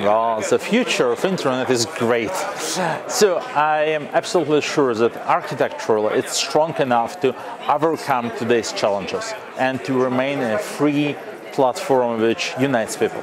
Well, the future of internet is great. So I am absolutely sure that architecturally it's strong enough to overcome today's challenges and to remain a free platform which unites people.